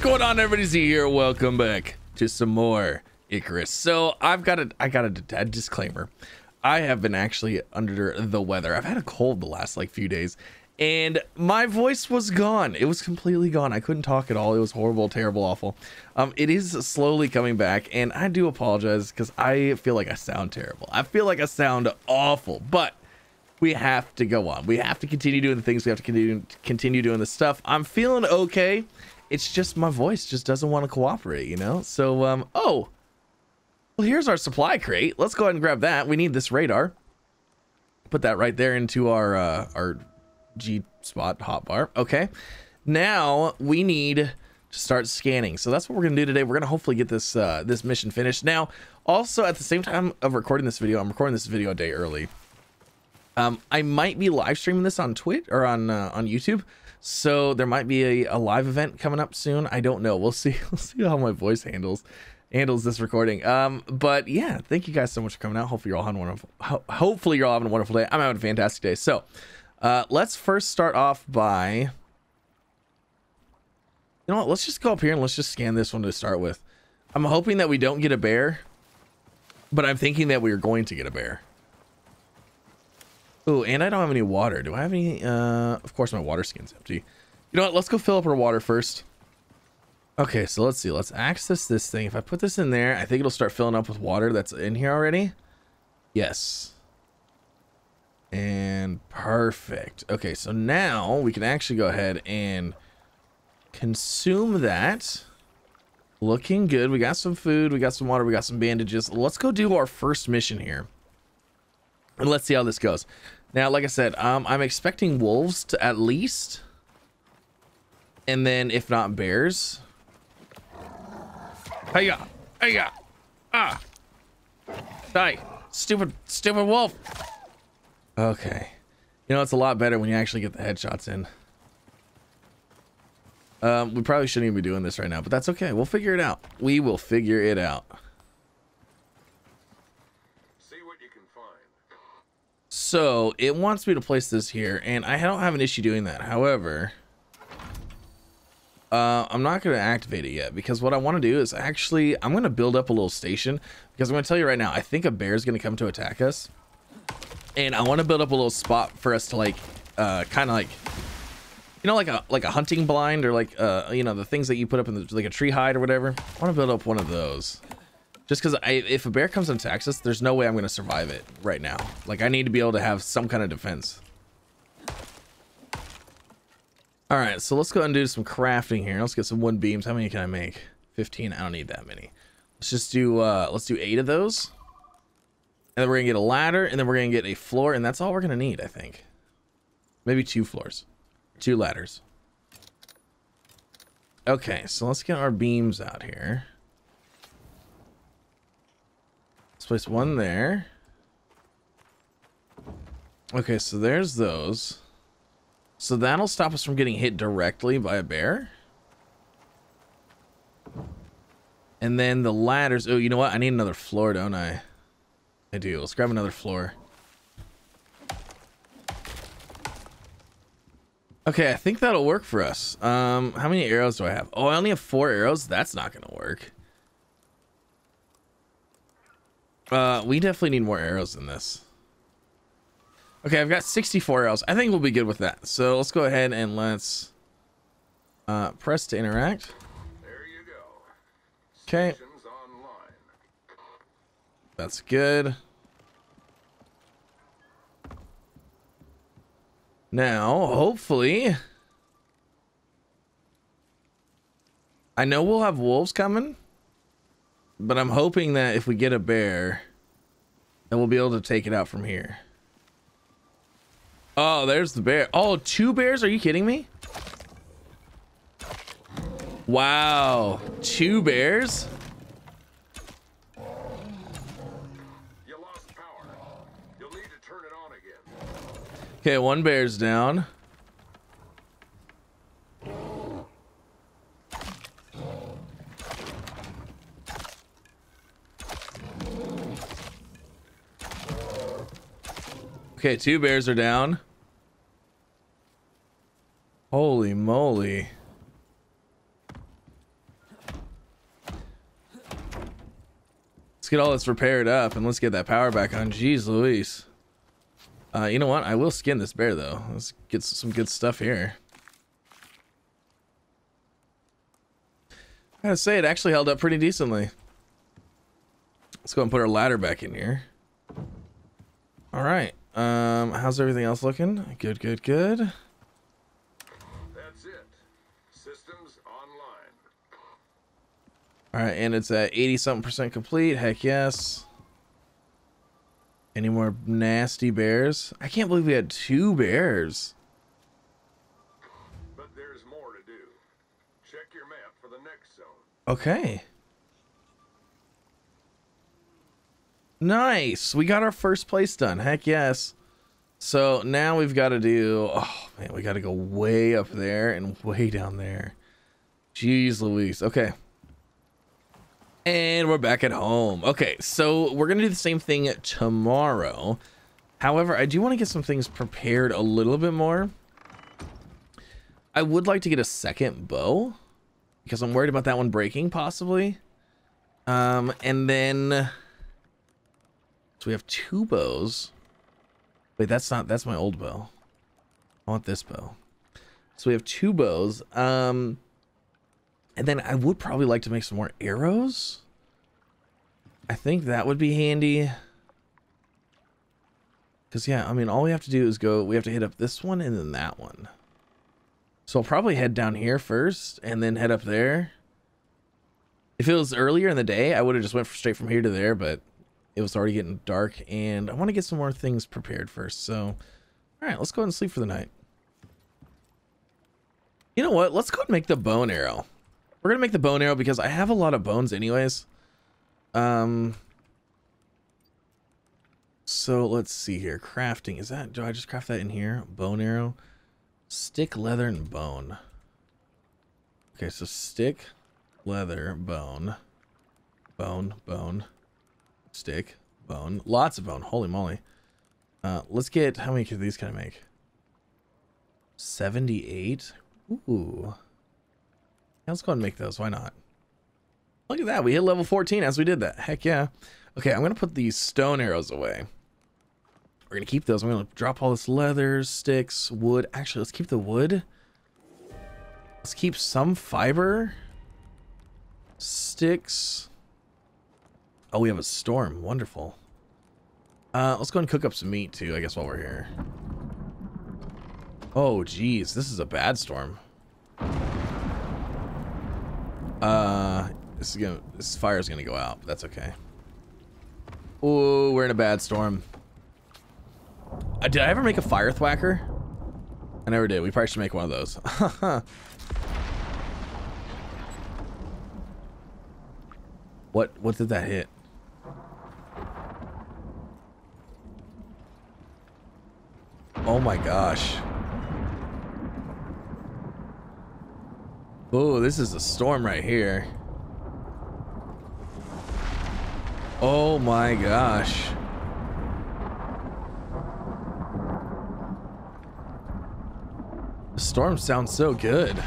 going on, everybody? Z here. Welcome back to some more Icarus. So I've got a, I got a, a disclaimer. I have been actually under the weather. I've had a cold the last like few days, and my voice was gone. It was completely gone. I couldn't talk at all. It was horrible, terrible, awful. Um, it is slowly coming back, and I do apologize because I feel like I sound terrible. I feel like I sound awful, but we have to go on. We have to continue doing the things. We have to continue continue doing the stuff. I'm feeling okay. It's just my voice just doesn't want to cooperate, you know? So um oh. Well, here's our supply crate. Let's go ahead and grab that. We need this radar. Put that right there into our uh our G spot hotbar. Okay. Now we need to start scanning. So that's what we're gonna do today. We're gonna hopefully get this uh this mission finished. Now, also at the same time of recording this video, I'm recording this video a day early. Um, I might be live streaming this on Twitch or on uh, on YouTube, so there might be a, a, live event coming up soon. I don't know. We'll see. We'll see how my voice handles handles this recording. Um, but yeah, thank you guys so much for coming out. Hopefully you're all having a wonderful. Ho- hopefully you're all having a wonderful day. I'm having a fantastic day. So, uh, let's first start off by. You know what? Let's just go up here and let's just scan this one to start with. I'm hoping that we don't get a bear, but I'm thinking that we are going to get a bear. Oh, and I don't have any water. Do I have any? Uh, of course, my water skin's empty. You know what? Let's go fill up our water first. Okay, so let's see. Let's access this thing. If I put this in there, I think it'll start filling up with water that's in here already. Yes. And perfect. Okay, so now we can actually go ahead and consume that. Looking good. We got some food. We got some water. We got some bandages. Let's go do our first mission here. And let's see how this goes. Now, like I said, um, I'm expecting wolves to at least, and then if not bears. Hey hey ah, die, stupid, stupid wolf. Okay, you know it's a lot better when you actually get the headshots in. Um, we probably shouldn't even be doing this right now, but that's okay. We'll figure it out. We will figure it out. So it wants me to place this here, and I don't have an issue doing that. However, uh, I'm not going to activate it yet because what I want to do is actually I'm going to build up a little station because I'm going to tell you right now I think a bear is going to come to attack us, and I want to build up a little spot for us to like uh, kind of like you know like a like a hunting blind or like uh you know the things that you put up in the, like a tree hide or whatever. I want to build up one of those. Just because if a bear comes attacks us, there's no way I'm to survive it right now. Like, I need to be able to have some kind of defense. All right, so let's go and do some crafting here. Let's get some wood beams. How many can I make? 15. I don't need that many. Let's just do, uh, let's do eight of those. And then we're going to get a ladder, and then we're going to get a floor, and that's all we're going to need, I think. Maybe two floors. Two ladders. Okay, so let's get our beams out here. Place one there. Okay, so there's those. So that'll stop us from getting hit directly by a bear. And then the ladders. Oh, you know what? I need another floor, don't I? I do. Let's grab another floor. Okay, I think that'll work for us. Um, how many arrows do I have? Oh, I only have four arrows. That's not going to work. Uh, we definitely need more arrows than this. Okay, I've got 64 arrows. I think we'll be good with that. So let's go ahead and let's uh, press to interact. There you go. Okay. That's good. Now, hopefully... I know we'll have wolves coming. But I'm hoping that if we get a bear, then we'll be able to take it out from here. Oh, there's the bear. Oh, two bears? Are you kidding me? Wow. Two bears? Okay, one bear's down. Okay, two bears are down. Holy moly. Let's get all this repaired up and let's get that power back on. Jeez Louise. Uh, you know what? I will skin this bear though. Let's get some good stuff here. I gotta say, it actually held up pretty decently. Let's go and put our ladder back in here. All right. Um, how's everything else looking? Good, good, good. That's it. Systems online. All right, and it's at 80 something percent complete. Heck yes. Any more nasty bears? I can't believe we had two bears. But there's more to do. Check your map for the next zone. Okay. Nice. We got our first place done. Heck yes. So now we've got to do. Oh man, we got to go way up there and way down there. Jeez Louise. Okay. And we're back at home. Okay, so we're gonna do the same thing tomorrow. However, I do want to get some things prepared a little bit more. I would like to get a second bow because I'm worried about that one breaking possibly. Um, and then so we have two bows. Wait, that's not that's my old bow. I want this bow. So we have two bows. Um, and then I would probably like to make some more arrows. I think that would be handy. Because, yeah, I mean, all we have to do is go... We have to hit up this one and then that one. So I'll probably head down here first and then head up there. If it was earlier in the day, I would have just went straight from here to there, but it was already getting dark and I want to get some more things prepared first. So, all right, let's go ahead and sleep for the night. You know what? Let's go and make the bone arrow. We're gonna make the bone arrow because I have a lot of bones anyways. Um. So let's see here. Crafting is that? Do I just craft that in here? Bone arrow, stick, leather, and bone. Okay, so stick, leather, bone, bone, bone, stick, bone. Lots of bone. Holy moly. Uh, let's get how many of these can I make? Seventy-eight. Ooh. Let's go and make those. Why not? Look at that. We hit level 14 as we did that. Heck yeah. Okay, I'm going to put these stone arrows away. We're going to keep those. I'm going to drop all this leather, sticks, wood. Actually, let's keep the wood. Let's keep some fiber. Sticks. Oh, we have a storm. Wonderful. Uh, let's go and cook up some meat too, I guess, while we're here. Oh, geez. This is a bad storm. Uh, this is gonna, this fire is gonna go out, but that's okay. Oh, we're in a bad storm. Uh, did I ever make a fire thwacker? I never did. We probably should make one of those. what, what did that hit? Oh my gosh. Oh, this is a storm right here. Oh my gosh. The storm sounds so good.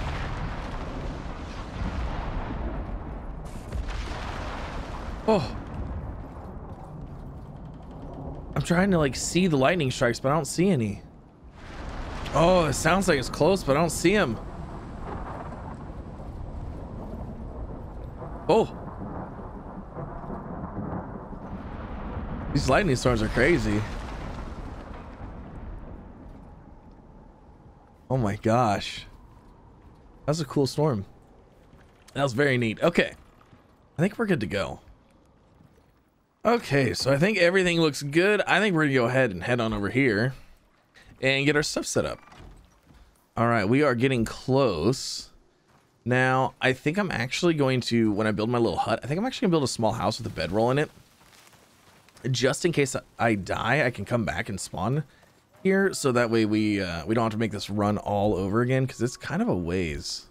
Oh. I'm trying to like see the lightning strikes, but I don't see any. Oh, it sounds like it's close, but I don't see him. Oh. These lightning storms are crazy. Oh my gosh. That was a cool storm. That was very neat. Okay. I think we're good to go. Okay, so I think everything looks good. I think we're gonna go ahead and head on over here and get our stuff set up. All right, we are getting close. Now, I think I'm actually going to, when I build my little hut, I think I'm actually gonna build a small house with a bedroll in it. Just in case I die, I can come back and spawn here. So that way we uh, we don't have to make this run all over again because it's kind of a ways.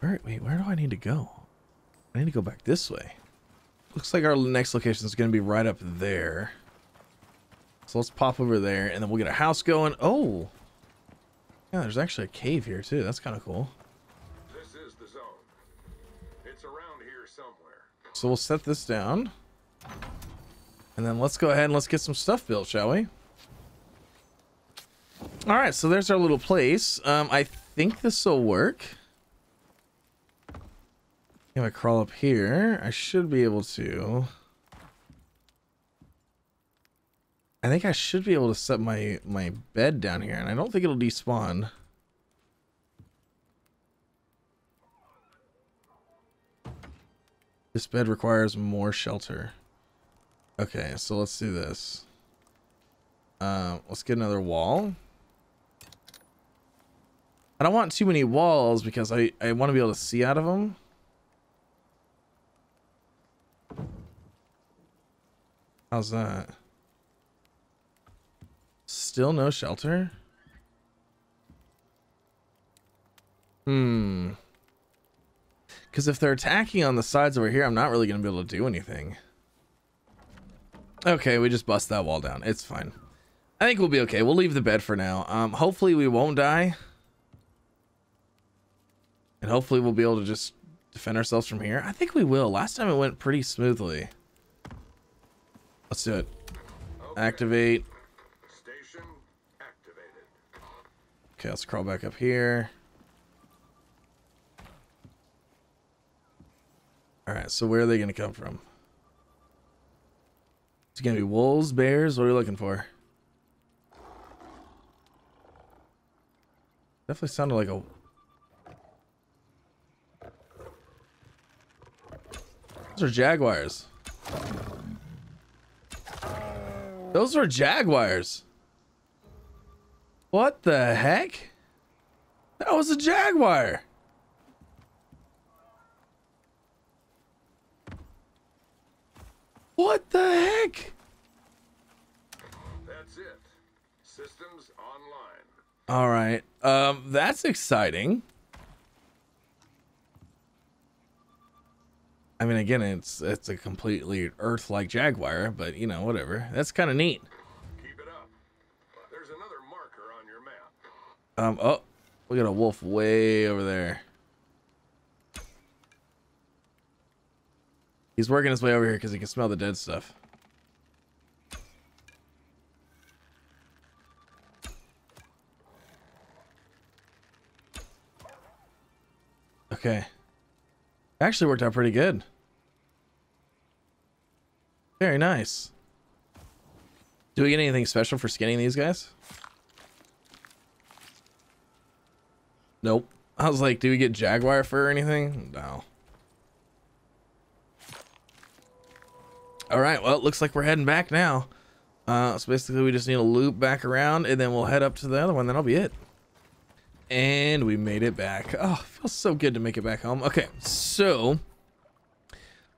Where, wait, where do I need to go? I need to go back this way. Looks like our next location is going to be right up there. So let's pop over there and then we'll get a house going. Oh, yeah, there's actually a cave here too. That's kind of cool. This is the zone. It's around here somewhere. So we'll set this down. And then let's go ahead and let's get some stuff built, shall we? All right, so there's our little place. Um, I think this will work. If I crawl up here, I should be able to. I think I should be able to set my my bed down here, and I don't think it'll despawn. This bed requires more shelter. Okay, so let's do this. Um, let's get another wall. I don't want too many walls because I, I want to be able to see out of them. How's that? Still no shelter? Hmm. Because if they're attacking on the sides over here, I'm not really going to be able to do anything. Okay, we just bust that wall down. It's fine. I think we'll be okay. We'll leave the bed for now. Um, hopefully we won't die. And hopefully we'll be able to just defend ourselves from here. I think we will. Last time it went pretty smoothly. Let's do it. Activate. Station activated. Okay, let's crawl back up here. All right, so where are they going to come from? It's going to be wolves, bears. What are we looking for? Definitely sounded like a. Those are jaguars. Those were jaguars. What the heck? That was a jaguar. What the heck? That's it. Systems online. All right. Um, that's exciting. I mean, again, it's it's a completely Earth-like jaguar, but you know, whatever. That's kind of neat. Keep it up. There's another marker on your map. Um, oh, we got a wolf way over there. He's working his way over here because he can smell the dead stuff. Okay. Actually worked out pretty good. Very nice. Do we get anything special for skinning these guys? Nope. I was like, do we get jaguar fur or anything? No. All right. Well, it looks like we're heading back now. Uh, so basically, we just need to loop back around, and then we'll head up to the other one. That'll be it. And we made it back. Oh, feels so good to make it back home. Okay, so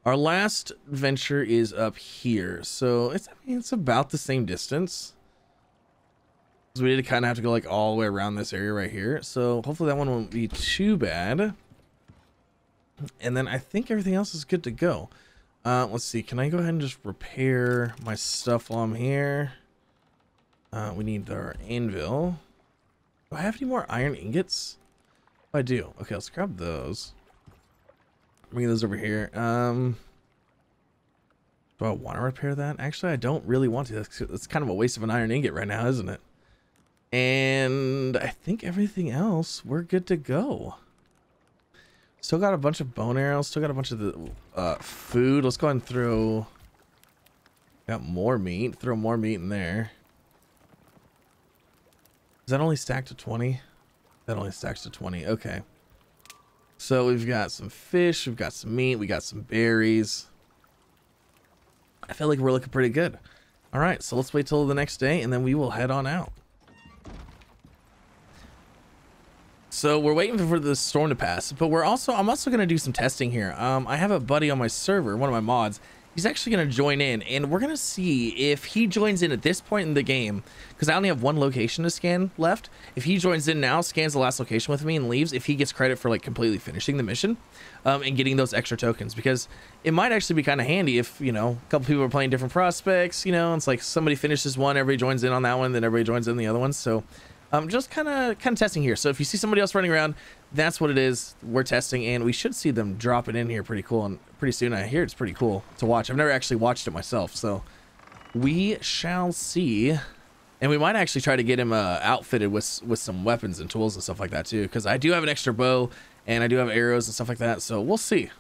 our last venture is up here. So it's I mean, it's about the same distance. So we did kind of have to go like all the way around this area right here. So hopefully that one won't be too bad. And then I think everything else is good to go. Uh, let's see. Can I go ahead and just repair my stuff while I'm here? Uh, we need our anvil. Do I have any more iron ingots? Oh, I do. Okay, let's grab those. Bring those over here. Um, do I want to repair that? Actually, I don't really want to. That's, that's kind of a waste of an iron ingot right now, isn't it? And I think everything else, we're good to go. Still got a bunch of bone arrows. Still got a bunch of the uh, food. Let's go ahead and throw... Got more meat. Throw more meat in there. Is that only stacked to 20? That only stacks to 20. Okay. So we've got some fish. We've got some meat. We got some berries. I feel like we're looking pretty good. All right. So let's wait till the next day and then we will head on out. So we're waiting for the storm to pass, but we're also I'm also gonna do some testing here. Um, I have a buddy on my server, one of my mods. He's actually gonna join in, and we're gonna see if he joins in at this point in the game, because I only have one location to scan left. If he joins in now, scans the last location with me, and leaves, if he gets credit for like completely finishing the mission, um, and getting those extra tokens, because it might actually be kind of handy if you know a couple people are playing different prospects. You know, it's like somebody finishes one, everybody joins in on that one, then everybody joins in the other one. So um, just kind of kind of testing here. So if you see somebody else running around, that's what it is. We're testing, and we should see them dropping in here pretty cool. And pretty soon, I hear it's pretty cool to watch. I've never actually watched it myself, so we shall see. And we might actually try to get him uh, outfitted with with some weapons and tools and stuff like that too, because I do have an extra bow and I do have arrows and stuff like that. So we'll see.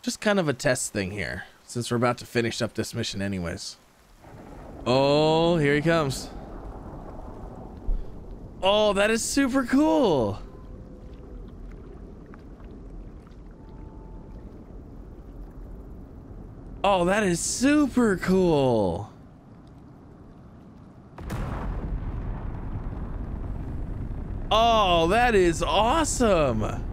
Just kind of a test thing here, since we're about to finish up this mission anyways. Oh, here he comes. Oh, that is super cool. Oh, that is super cool. Oh, that is awesome.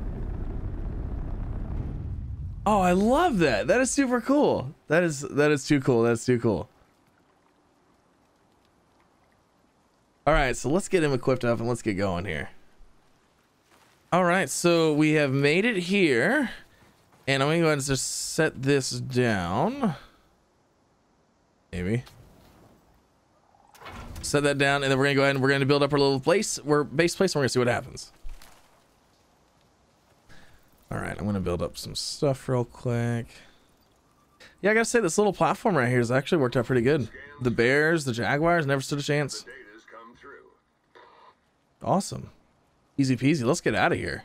Oh, I love that. That is super cool. That is that is too cool. That's too cool. All right, so let's get him equipped up and let's get going here. All right, so we have made it here. And I'm gonna go ahead and just set this down. Maybe. Set that down, and then we're gonna go ahead and we're gonna build up our little place, we're base place, and we're gonna see what happens. All right, I'm gonna build up some stuff real quick. Yeah, I gotta say this little platform right here has actually worked out pretty good. The bears, the jaguars, never stood a chance. Awesome. Easy peasy. Let's get out of here.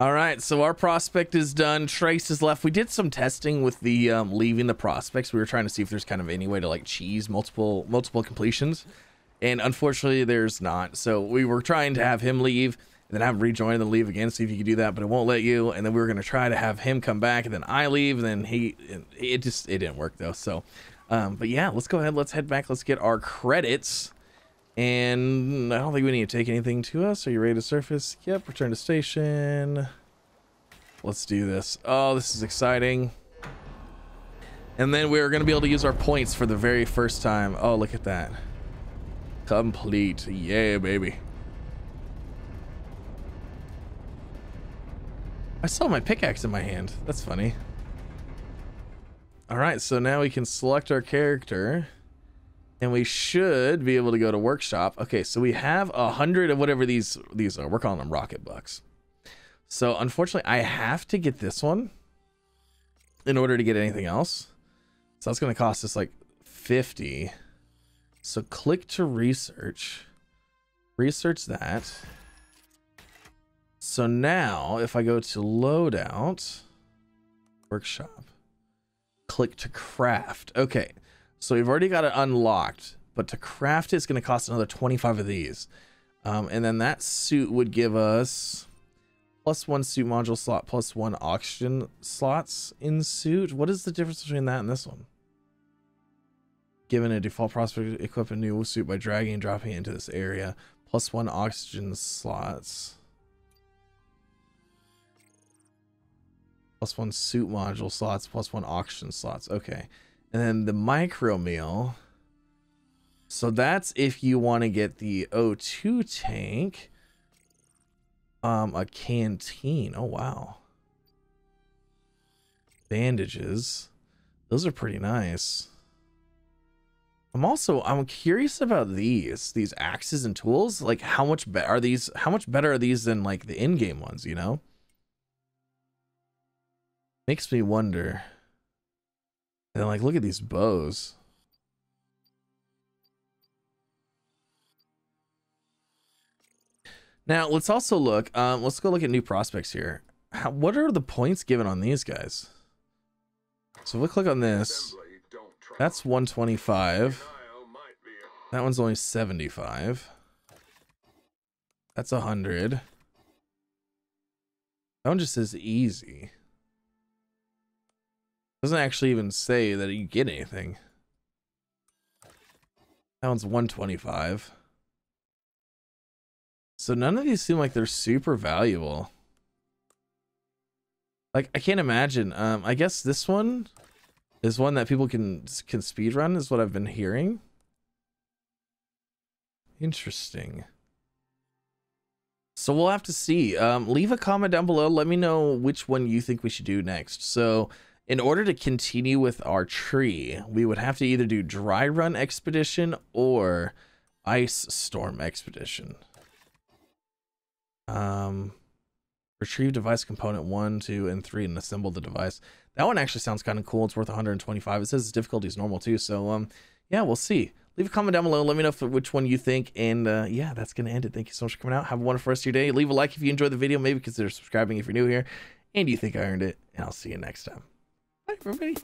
All right, so our prospect is done. Trace is left. We did some testing with the um, leaving the prospects. We were trying to see if there's kind of any way to like cheese multiple multiple completions, and unfortunately, there's not. So we were trying to have him leave and then have rejoin and leave again, see if you could do that, but it won't let you. And then we were gonna try to have him come back, and then I leave, and then he. It just it didn't work though. So, um, but yeah, let's go ahead. Let's head back. Let's get our credits. And I don't think we need to take anything to us. Are you ready to surface? Yep, return to station. Let's do this. Oh, this is exciting. And then we're going to be able to use our points for the very first time. Oh, look at that. Complete. Yeah, baby. I saw my pickaxe in my hand. That's funny. All right, so now we can select our character. And we should be able to go to workshop. Okay, so we have a hundred of whatever these these are. We're calling them rocket bucks. So unfortunately, I have to get this one in order to get anything else. So that's going to cost us like 50. So click to research. Research that. So now if I go to loadout, workshop, click to craft. Okay. So we've already got it unlocked, but to craft it, it's going to cost another 25 of these. Um, and then that suit would give us plus one suit module slot, plus one oxygen slots in suit. What is the difference between that and this one? Given a default prospect, equip a new suit by dragging and dropping it into this area. Plus one oxygen slots. Plus one suit module slots, plus one oxygen slots. Okay. And then the micro meal. So that's if you want to get the O2 tank. Um, a canteen. Oh, wow. Bandages. Those are pretty nice. I'm also I'm curious about these these axes and tools. Like how much better are these? How much better are these than like the in-game ones? You know, makes me wonder. And like, look at these bows. Now let's also look. Um, let's go look at new prospects here. How, what are the points given on these guys? So if we click on this. That's 125. Denial might be a- That one's only 75. That's 100. That one just says easy. Doesn't actually even say that you get anything. That one's 125. So none of these seem like they're super valuable. Like I can't imagine. Um, I guess this one is one that people can can speed run is what I've been hearing. Interesting. So we'll have to see. Um, leave a comment down below. Let me know which one you think we should do next. So in order to continue with our tree, we would have to either do dry run expedition or ice storm expedition. Um, retrieve device component one, two, and three, and assemble the device. That one actually sounds kind of cool. It's worth 125. It says its difficulty is normal too. So um, yeah, we'll see. Leave a comment down below. Let me know which one you think. And uh, yeah, that's gonna end it. Thank you so much for coming out. Have a wonderful rest of your day. Leave a like if you enjoyed the video. Maybe consider subscribing if you're new here. And you think I earned it. And I'll see you next time. Hi, everybody.